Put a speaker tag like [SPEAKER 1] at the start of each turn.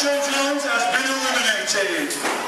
[SPEAKER 1] Satchel Jones has been eliminated.